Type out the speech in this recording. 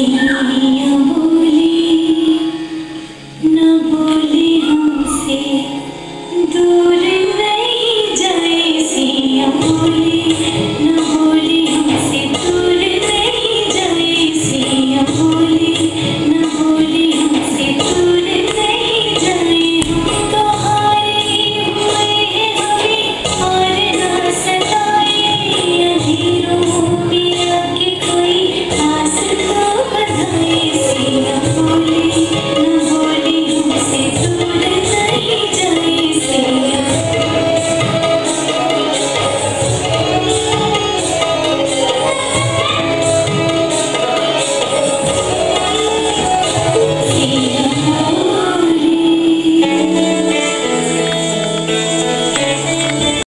你